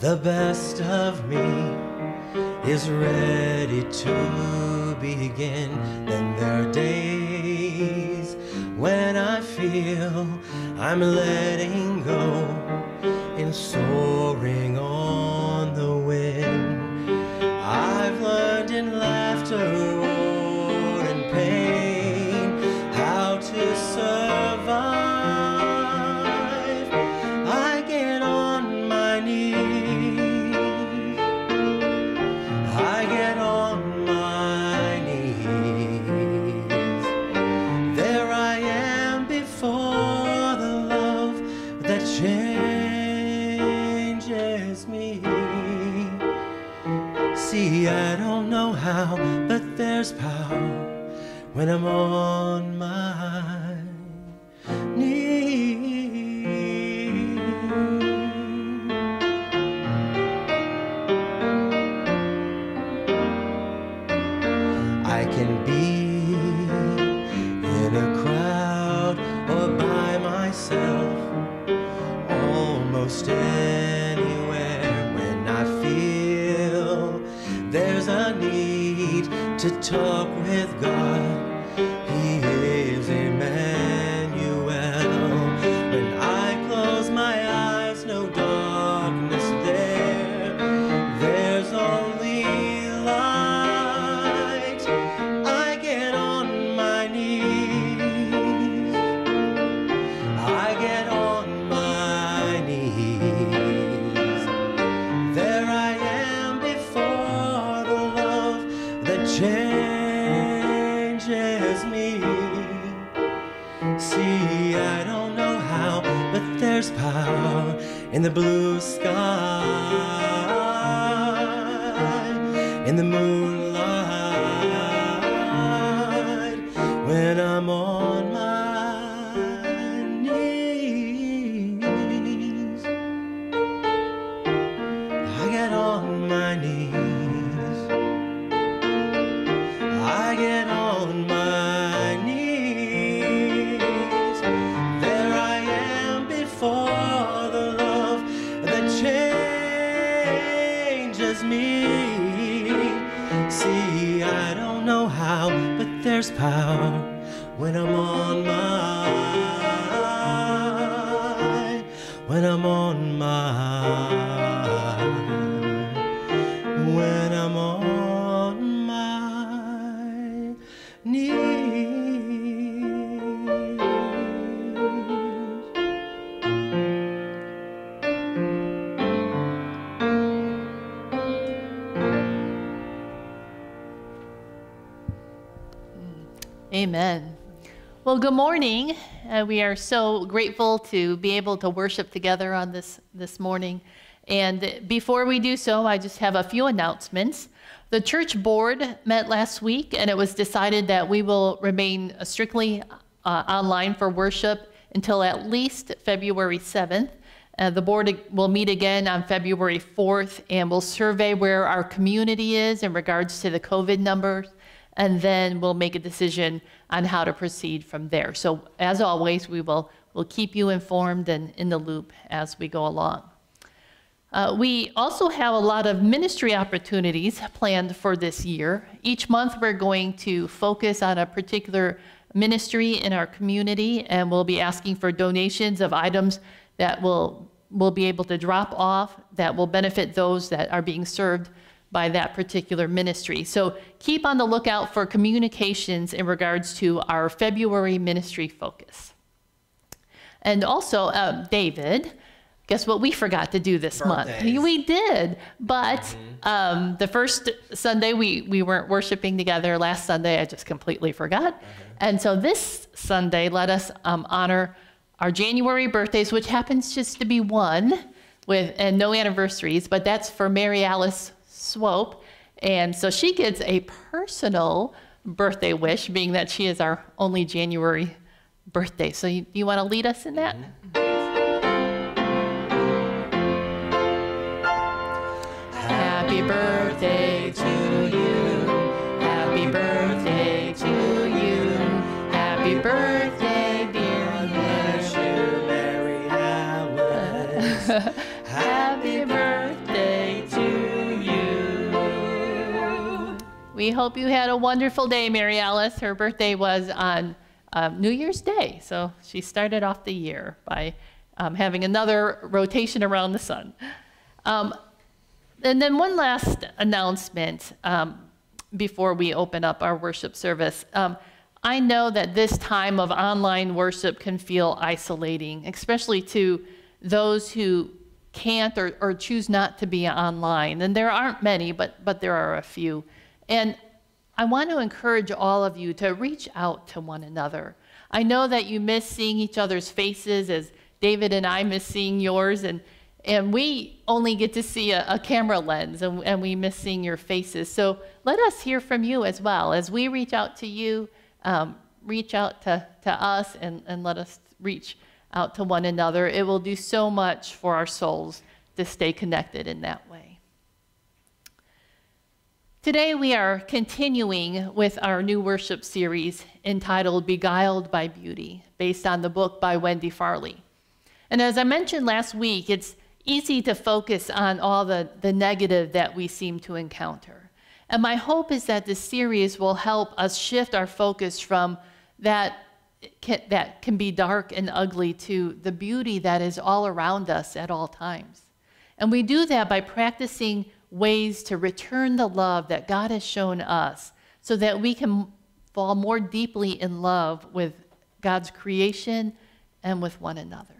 the best of me is ready to begin. Then there are days when I feel I'm letting when I'm on my knees. I can be in a crowd or by myself, almost anywhere when I feel there's a need to talk with God. Well, good morning. Uh, we are so grateful to be able to worship together on this this morning. And before we do so, I just have a few announcements. The church board met last week, and it was decided that we will remain strictly uh, online for worship until at least February 7th. Uh, the board will meet again on February 4th and we'll survey where our community is in regards to the COVID numbers, and then we'll make a decision on how to proceed from there. So, as always, we will will keep you informed and in the loop as we go along. Uh, we also have a lot of ministry opportunities planned for this year. Each month, we're going to focus on a particular ministry in our community, and we'll be asking for donations of items that will will be able to drop off that will benefit those that are being served by that particular ministry. So keep on the lookout for communications in regards to our February ministry focus. And also, uh, David, guess what we forgot to do this month? We did, but um, the first Sunday we, we weren't worshiping together. Last Sunday I just completely forgot. And so this Sunday, let us um, honor our January birthdays, which happens just to be one, with and no anniversaries, but that's for Mary Alice Swope. And so she gets a personal birthday wish, being that she is our only January birthday. So you, you want to lead us in that? Mm-hmm. Happy birthday We hope you had a wonderful day, Mary Alice. Her birthday was on um, New Year's Day, so she started off the year by um, having another rotation around the sun. Um, and then one last announcement um, before we open up our worship service. Um, I know that this time of online worship can feel isolating, especially to those who can't or, or choose not to be online. And there aren't many, but, but there are a few. And I want to encourage all of you to reach out to one another. I know that you miss seeing each other's faces as David and I miss seeing yours. And, and we only get to see a, a camera lens and, and we miss seeing your faces. So let us hear from you as well. As we reach out to you, um, reach out to, to us and, and let us reach out to one another. It will do so much for our souls to stay connected in that way. Today, we are continuing with our new worship series entitled Beguiled by Beauty, based on the book by Wendy Farley. And as I mentioned last week, it's easy to focus on all the, the negative that we seem to encounter. And my hope is that this series will help us shift our focus from that can, that can be dark and ugly to the beauty that is all around us at all times. And we do that by practicing ways to return the love that God has shown us so that we can fall more deeply in love with God's creation and with one another.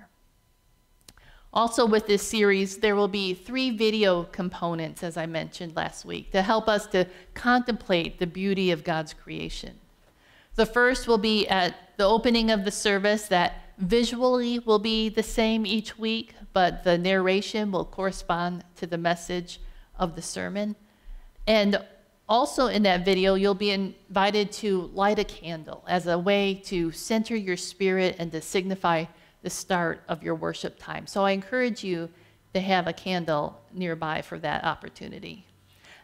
Also, with this series, there will be three video components, as I mentioned last week, to help us to contemplate the beauty of God's creation. The first will be at the opening of the service that visually will be the same each week, but the narration will correspond to the message of the sermon. And also in that video, you'll be invited to light a candle as a way to center your spirit and to signify the start of your worship time. So I encourage you to have a candle nearby for that opportunity.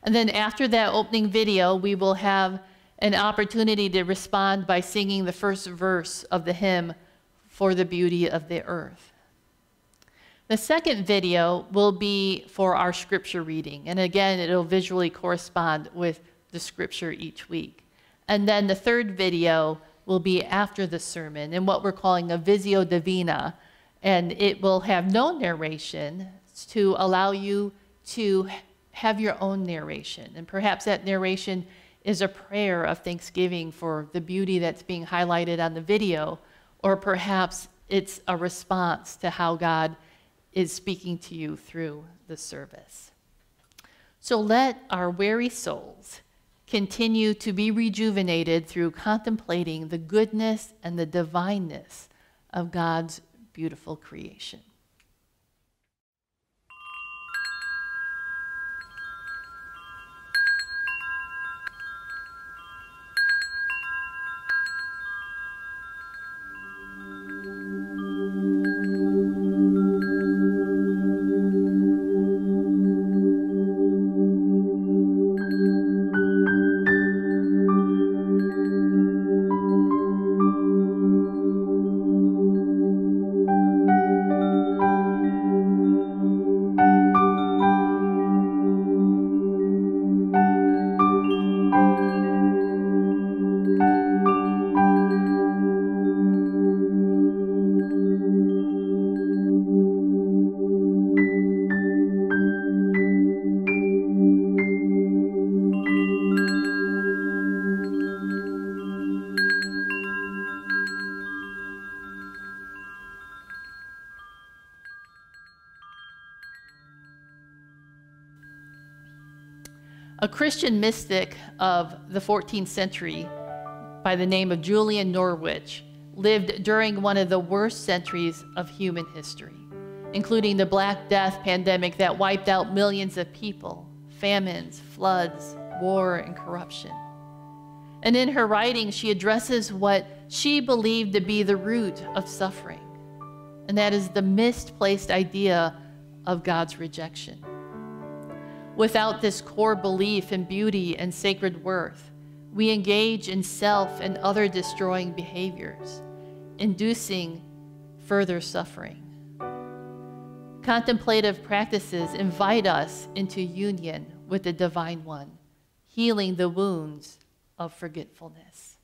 And then after that opening video, we will have an opportunity to respond by singing the first verse of the hymn, For the Beauty of the Earth. The second video will be for our scripture reading. And again, it'll visually correspond with the scripture each week. And then the third video will be after the sermon in what we're calling a Visio Divina. And it will have no narration to allow you to have your own narration. And perhaps that narration is a prayer of thanksgiving for the beauty that's being highlighted on the video, or perhaps it's a response to how God is speaking to you through the service. So let our weary souls continue to be rejuvenated through contemplating the goodness and the divineness of God's beautiful creation. Christian mystic of the 14th century by the name of Julian Norwich lived during one of the worst centuries of human history, including the Black Death pandemic that wiped out millions of people, famines, floods, war, and corruption. And in her writing, she addresses what she believed to be the root of suffering, and that is the misplaced idea of God's rejection. Without this core belief in beauty and sacred worth, we engage in self and other destroying behaviors, inducing further suffering. Contemplative practices invite us into union with the Divine One, healing the wounds of forgetfulness.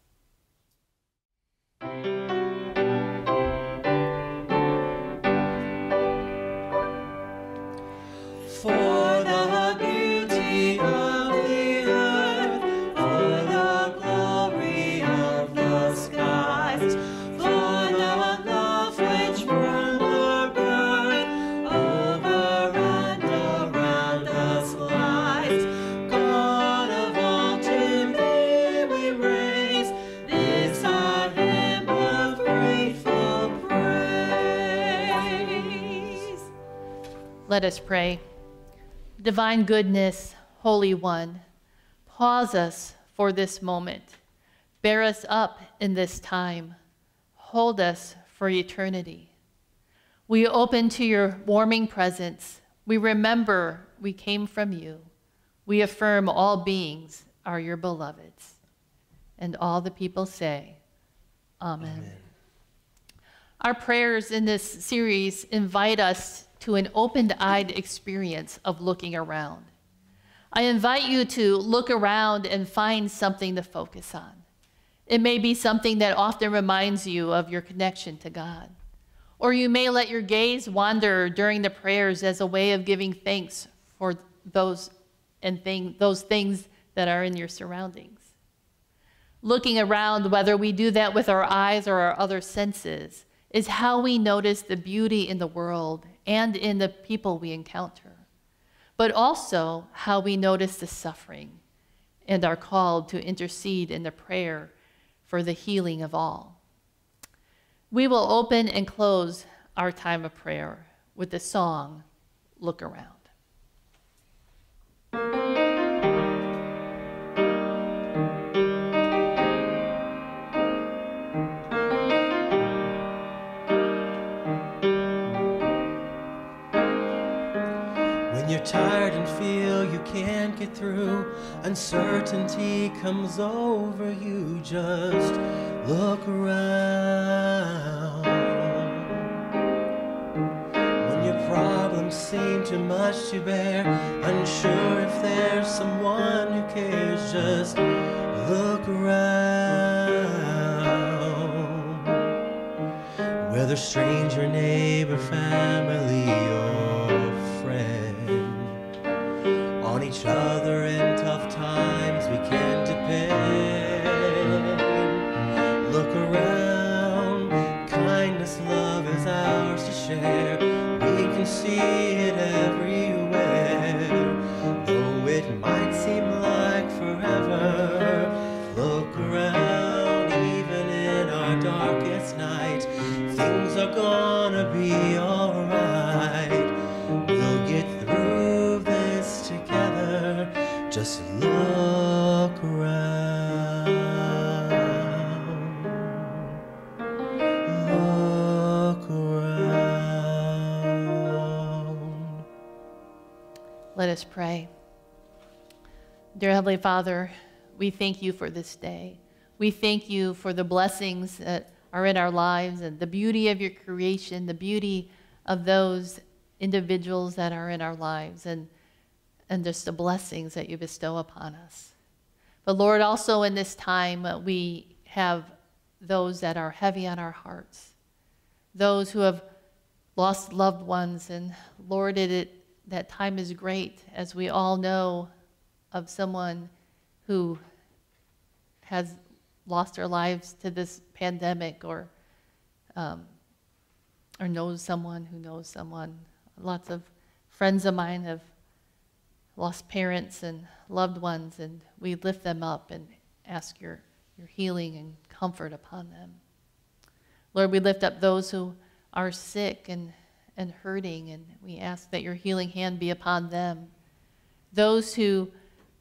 Let us pray. Divine goodness, Holy One, pause us for this moment. Bear us up in this time. Hold us for eternity. We open to your warming presence. We remember we came from you. We affirm all beings are your beloveds. And all the people say, Amen. Our prayers in this series invite us to an open eyed experience of looking around. I invite you to look around and find something to focus on. It may be something that often reminds you of your connection to God. Or you may let your gaze wander during the prayers as a way of giving thanks for those and thing, those things that are in your surroundings. Looking around, whether we do that with our eyes or our other senses, is how we notice the beauty in the world and in the people we encounter, but also how we notice the suffering and are called to intercede in the prayer for the healing of all. We will open and close our time of prayer with the song, Look Around. Can't through, uncertainty comes over you. Just look around. When your problems seem too much to bear, unsure if there's someone who cares, just look around. Whether stranger, neighbor, family, or Father, we thank you for this day. We thank you for the blessings that are in our lives and the beauty of your creation, the beauty of those individuals that are in our lives, and, and just the blessings that you bestow upon us. But Lord, also in this time, uh, we have those that are heavy on our hearts, those who have lost loved ones. And Lord, it, it, that time is great, as we all know of someone who has lost their lives to this pandemic or, um, or knows someone who knows someone. Lots of friends of mine have lost parents and loved ones, and we lift them up and ask your, your healing and comfort upon them. Lord, we lift up those who are sick and, and hurting, and we ask that your healing hand be upon them. Those who,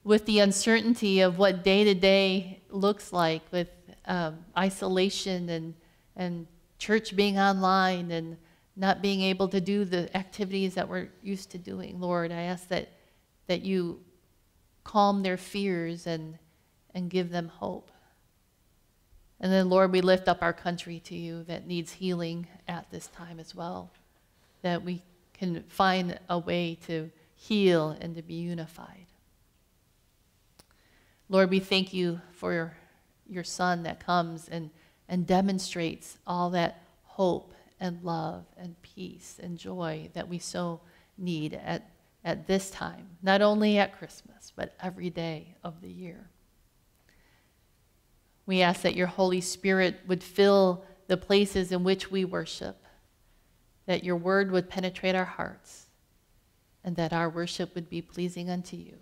with the uncertainty of what day to day looks like, with um, isolation and, and church being online and not being able to do the activities that we're used to doing, Lord, I ask that, that you calm their fears and, and give them hope. And then, Lord, we lift up our country to you that needs healing at this time as well, that we can find a way to heal and to be unified. Lord, we thank you for your, your Son that comes and, and demonstrates all that hope and love and peace and joy that we so need at, at this time, not only at Christmas, but every day of the year. We ask that your Holy Spirit would fill the places in which we worship, that your word would penetrate our hearts, and that our worship would be pleasing unto you.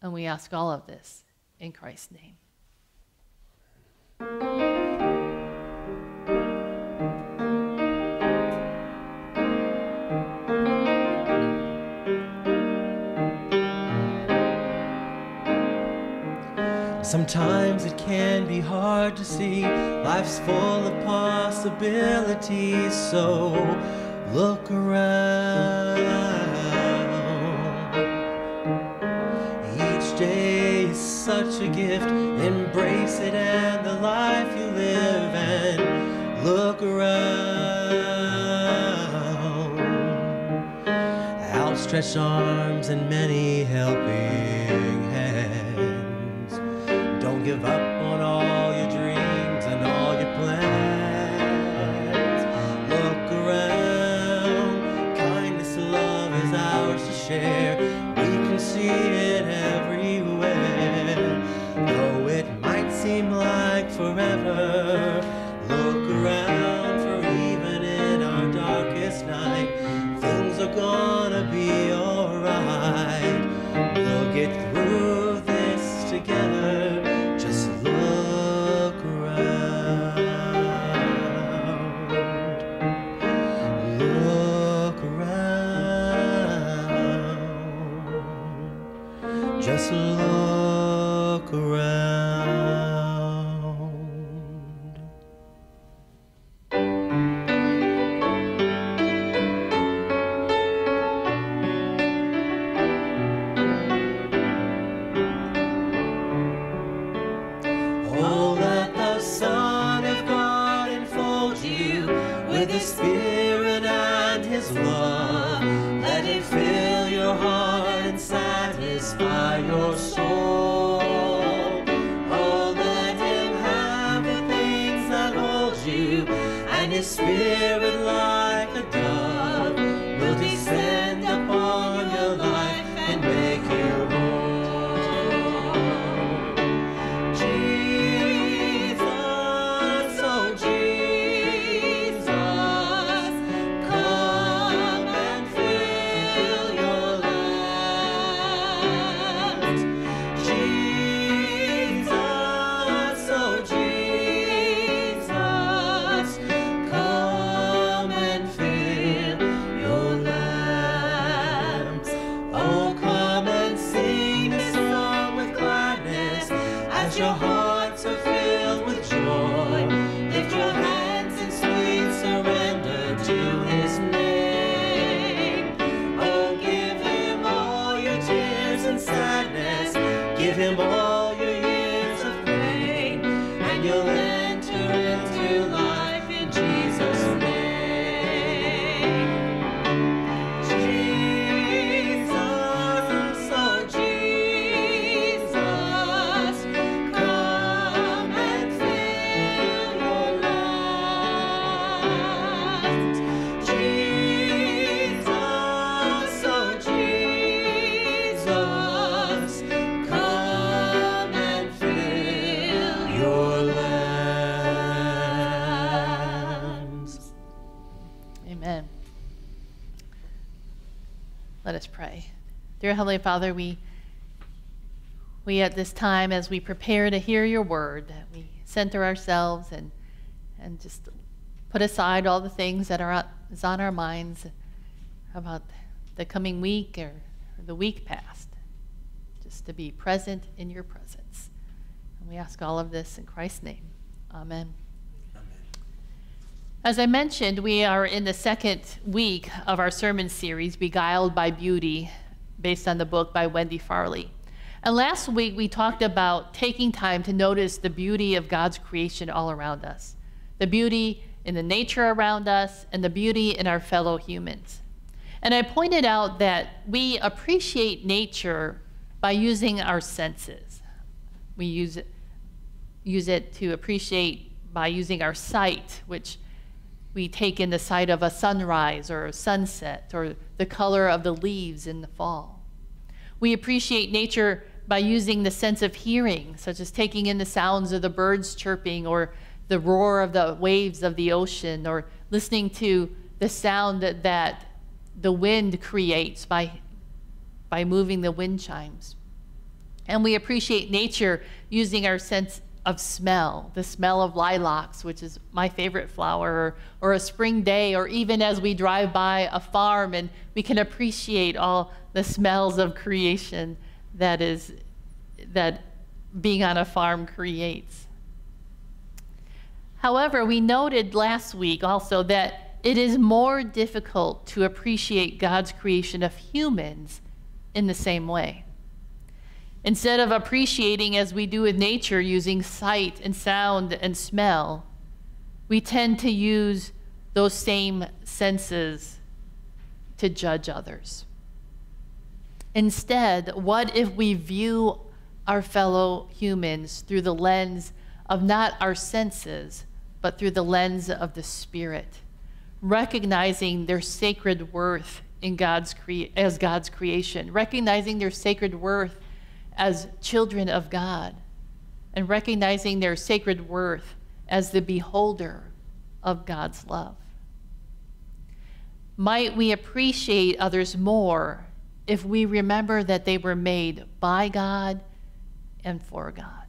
And we ask all of this in Christ's name. Sometimes it can be hard to see. Life's full of possibilities, so look around. And the life you live, and look around. Outstretched arms and many helping hands. Don't give up Dear Heavenly Father, we, we at this time, as we prepare to hear your word, we center ourselves and, and just put aside all the things that are on, is on our minds about the coming week or, or the week past, just to be present in your presence. And we ask all of this in Christ's name. Amen. As I mentioned, we are in the second week of our sermon series, Beguiled by Beauty, based on the book by Wendy Farley. And last week we talked about taking time to notice the beauty of God's creation all around us, the beauty in the nature around us, and the beauty in our fellow humans. And I pointed out that we appreciate nature by using our senses. We use it, use it to appreciate by using our sight, which we take in the sight of a sunrise or a sunset or the color of the leaves in the fall. We appreciate nature by using the sense of hearing, such as taking in the sounds of the birds chirping or the roar of the waves of the ocean or listening to the sound that, that the wind creates by, by moving the wind chimes. And we appreciate nature using our sense of smell, the smell of lilacs, which is my favorite flower, or, or, a spring day, or even as we drive by a farm and we can appreciate all the smells of creation that is that being on a farm creates. However, we noted last week also that it is more difficult to appreciate God's creation of humans in the same way. Instead of appreciating as we do with nature using sight and sound and smell, we tend to use those same senses to judge others. Instead, what if we view our fellow humans through the lens of not our senses, but through the lens of the Spirit, recognizing their sacred worth in God's as God's creation, recognizing their sacred worth as children of God, and recognizing their sacred worth as the beholder of God's love. Might we appreciate others more if we remember that they were made by God and for God.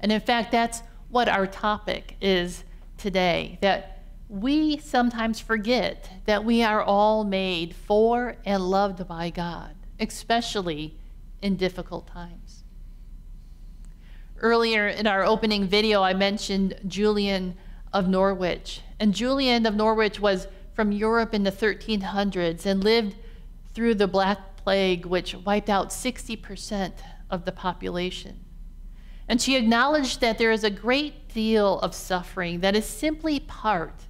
And in fact, that's what our topic is today that we sometimes forget that we are all made for and loved by God, especially in difficult times. Earlier in our opening video, I mentioned Julian of Norwich. And Julian of Norwich was from Europe in the 1300s and lived through the Black Plague, which wiped out 60% of the population. And she acknowledged that there is a great deal of suffering that is simply part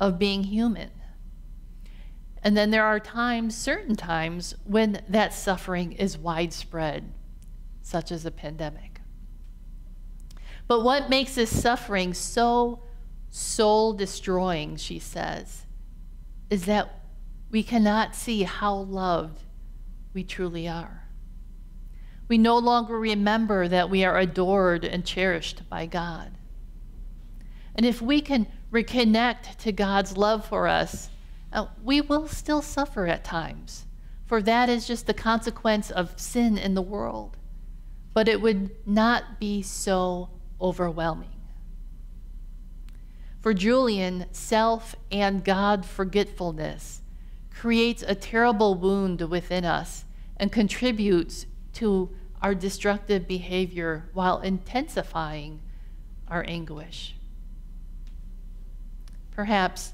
of being human. And then there are times, certain times, when that suffering is widespread, such as a pandemic. But what makes this suffering so soul destroying, she says, is that we cannot see how loved we truly are. We no longer remember that we are adored and cherished by God. And if we can reconnect to God's love for us, uh, we will still suffer at times, for that is just the consequence of sin in the world. But it would not be so overwhelming. For Julian, self and God forgetfulness creates a terrible wound within us and contributes to our destructive behavior while intensifying our anguish. Perhaps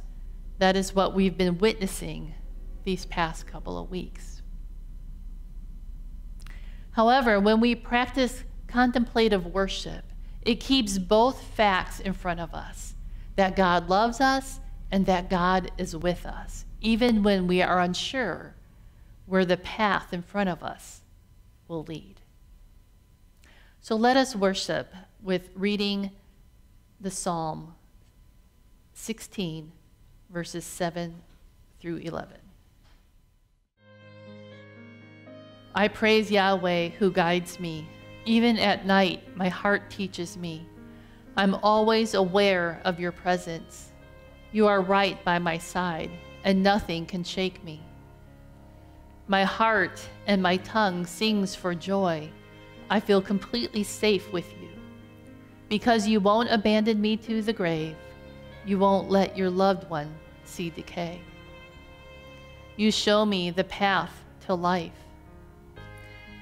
that is what we've been witnessing these past couple of weeks. However, when we practice contemplative worship, it keeps both facts in front of us that God loves us and that God is with us, even when we are unsure where the path in front of us will lead. So let us worship with reading the Psalm 16, verses 7 through 11. I praise Yahweh who guides me. Even at night, my heart teaches me. I'm always aware of your presence. You are right by my side, and nothing can shake me. My heart and my tongue sings for joy I feel completely safe with you. Because you won't abandon me to the grave, you won't let your loved one see decay. You show me the path to life.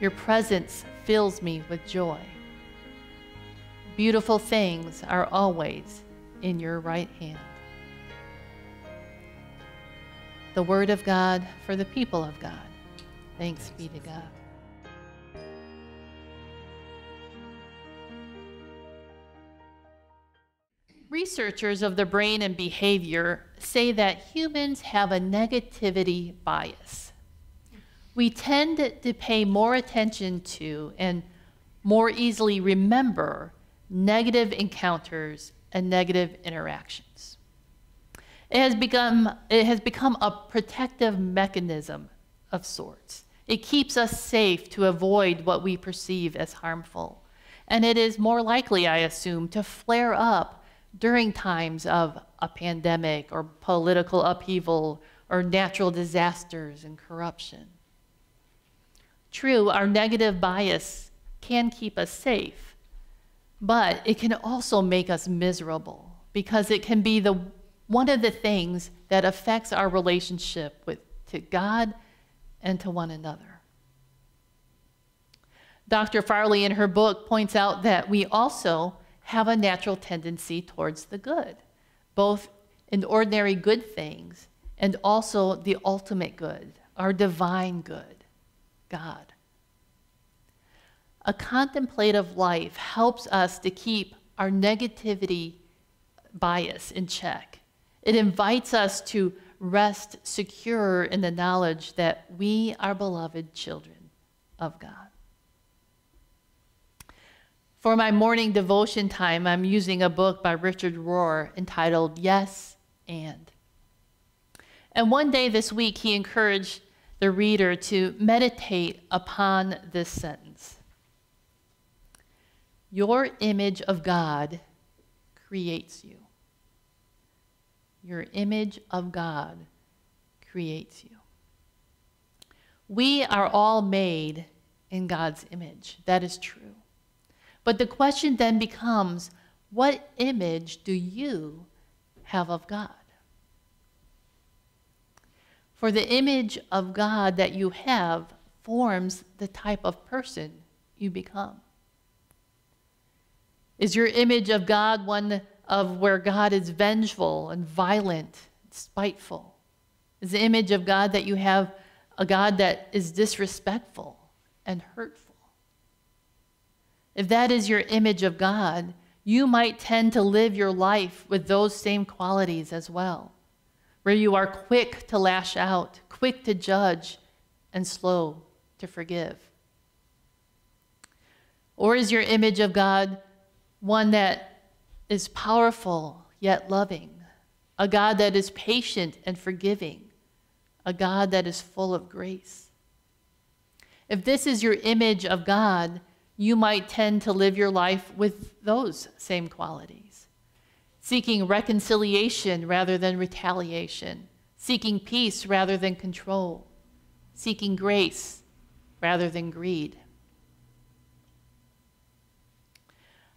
Your presence fills me with joy. Beautiful things are always in your right hand. The Word of God for the people of God. Thanks be to God. Researchers of the brain and behavior say that humans have a negativity bias. We tend to pay more attention to and more easily remember negative encounters and negative interactions. It has become, it has become a protective mechanism of sorts. It keeps us safe to avoid what we perceive as harmful. And it is more likely, I assume, to flare up during times of a pandemic or political upheaval or natural disasters and corruption. True, our negative bias can keep us safe, but it can also make us miserable because it can be the one of the things that affects our relationship with to God and to one another. Dr. Farley in her book points out that we also have a natural tendency towards the good, both in ordinary good things and also the ultimate good, our divine good, God. A contemplative life helps us to keep our negativity bias in check. It invites us to rest secure in the knowledge that we are beloved children of God. For my morning devotion time, I'm using a book by Richard Rohr entitled Yes and. And one day this week, he encouraged the reader to meditate upon this sentence Your image of God creates you. Your image of God creates you. We are all made in God's image. That is true. But the question then becomes what image do you have of God? For the image of God that you have forms the type of person you become. Is your image of God one of where God is vengeful and violent, spiteful? Is the image of God that you have a God that is disrespectful and hurtful? If that is your image of God, you might tend to live your life with those same qualities as well where you are quick to lash out, quick to judge, and slow to forgive? Or is your image of God one that is powerful yet loving, a God that is patient and forgiving, a God that is full of grace? If this is your image of God, you might tend to live your life with those same qualities seeking reconciliation rather than retaliation, seeking peace rather than control, seeking grace rather than greed.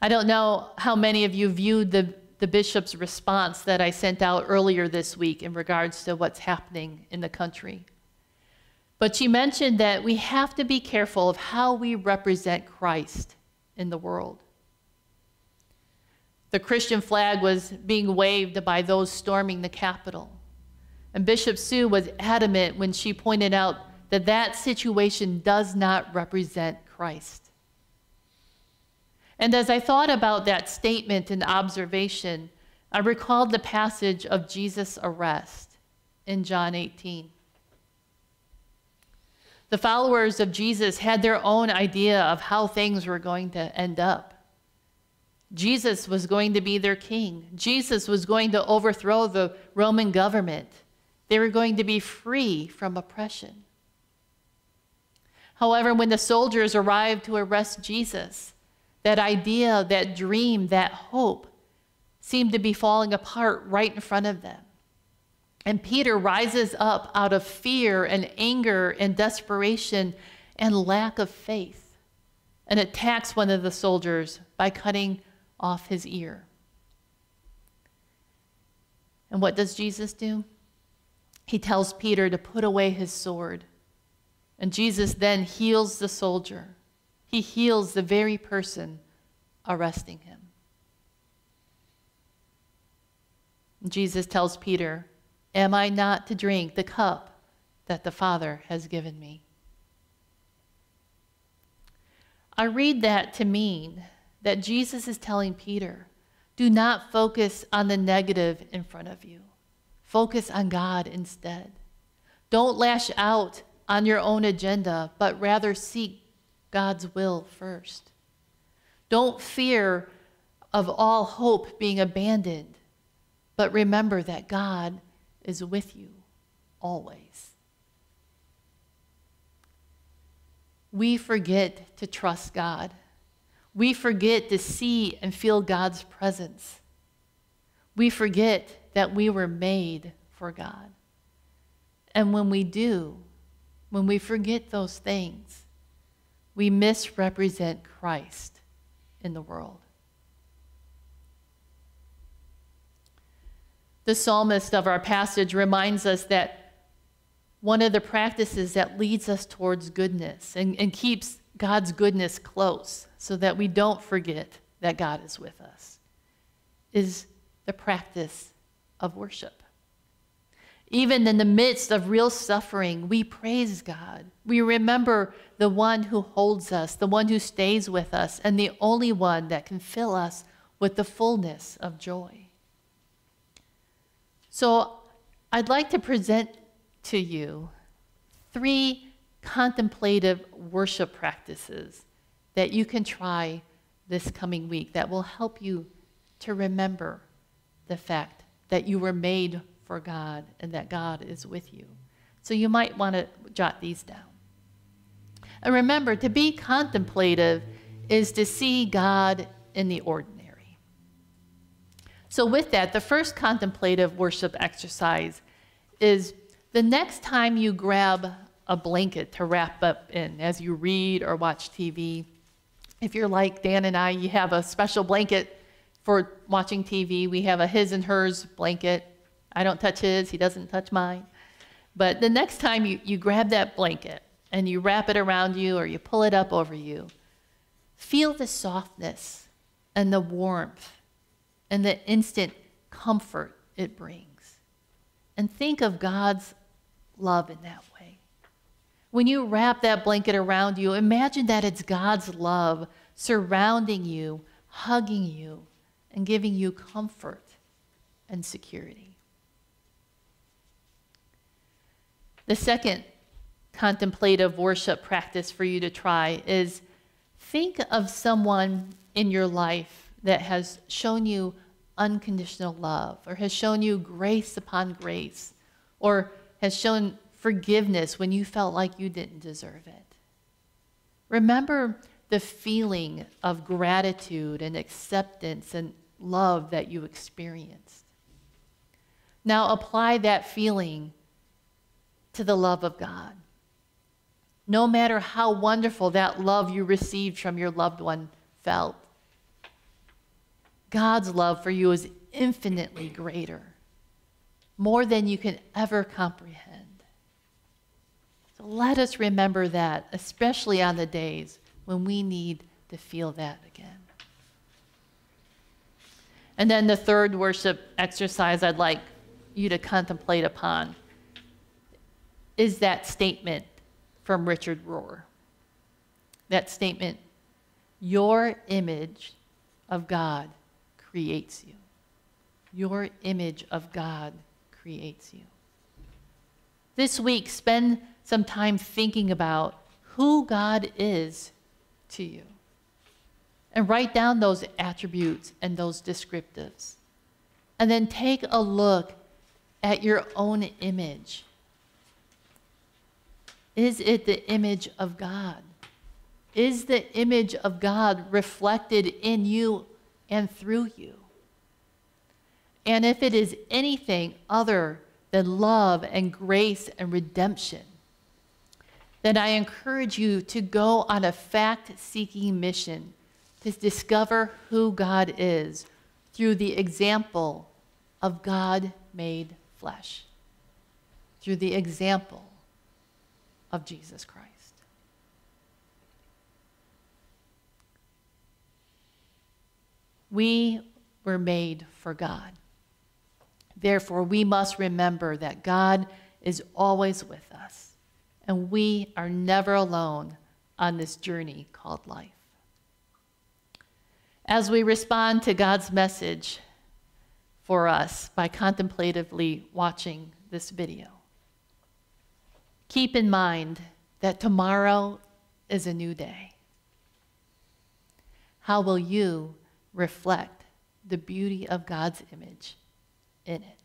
I don't know how many of you viewed the, the bishop's response that I sent out earlier this week in regards to what's happening in the country. But she mentioned that we have to be careful of how we represent Christ in the world. The Christian flag was being waved by those storming the Capitol. And Bishop Sue was adamant when she pointed out that that situation does not represent Christ. And as I thought about that statement and observation, I recalled the passage of Jesus' arrest in John 18. The followers of Jesus had their own idea of how things were going to end up. Jesus was going to be their king. Jesus was going to overthrow the Roman government. They were going to be free from oppression. However, when the soldiers arrived to arrest Jesus, that idea, that dream, that hope seemed to be falling apart right in front of them. And Peter rises up out of fear and anger and desperation and lack of faith and attacks one of the soldiers by cutting off his ear. And what does Jesus do? He tells Peter to put away his sword. And Jesus then heals the soldier. He heals the very person arresting him. Jesus tells Peter, Am I not to drink the cup that the Father has given me? I read that to mean that Jesus is telling Peter do not focus on the negative in front of you, focus on God instead. Don't lash out on your own agenda, but rather seek God's will first. Don't fear of all hope being abandoned, but remember that God is with you always. We forget to trust God. We forget to see and feel God's presence. We forget that we were made for God. And when we do, when we forget those things, we misrepresent Christ in the world. The psalmist of our passage reminds us that one of the practices that leads us towards goodness and, and keeps God's goodness close so that we don't forget that God is with us is the practice of worship. Even in the midst of real suffering, we praise God. We remember the one who holds us, the one who stays with us, and the only one that can fill us with the fullness of joy. So I'd like to present to you three contemplative worship practices that you can try this coming week that will help you to remember the fact that you were made for God and that God is with you. So you might want to jot these down. And remember, to be contemplative is to see God in the ordinary. So, with that, the first contemplative worship exercise is the next time you grab a blanket to wrap up in as you read or watch TV. If you're like Dan and I, you have a special blanket for watching TV. We have a his and hers blanket. I don't touch his, he doesn't touch mine. But the next time you, you grab that blanket and you wrap it around you or you pull it up over you, feel the softness and the warmth and the instant comfort it brings. And think of God's love in that way. When you wrap that blanket around you, imagine that it's God's love surrounding you, hugging you, and giving you comfort and security. The second contemplative worship practice for you to try is think of someone in your life that has shown you unconditional love or has shown you grace upon grace or has shown forgiveness when you felt like you didn't deserve it. Remember the feeling of gratitude and acceptance and love that you experienced. Now apply that feeling to the love of God. No matter how wonderful that love you received from your loved one felt, God's love for you is infinitely greater, more than you can ever comprehend. So let us remember that, especially on the days when we need to feel that again. And then the third worship exercise I'd like you to contemplate upon is that statement from Richard Rohr. That statement, your image of God creates you. Your image of God creates you. This week, spend some time thinking about who God is to you. And write down those attributes and those descriptives. And then take a look at your own image. Is it the image of God? Is the image of God reflected in you and through you. And if it is anything other than love and grace and redemption, then I encourage you to go on a fact seeking mission to discover who God is through the example of God made flesh, through the example of Jesus Christ. We were made for God. Therefore, we must remember that God is always with us, and we are never alone on this journey called life. As we respond to God's message for us by contemplatively watching this video, keep in mind that tomorrow is a new day. how will you reflect the beauty of God's image in it?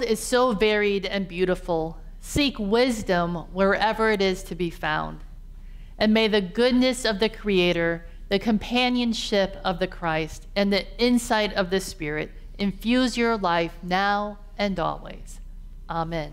World is so varied and beautiful. Seek wisdom wherever it is to be found. And may the goodness of the Creator, the companionship of the Christ, and the insight of the Spirit infuse your life now and always. Amen.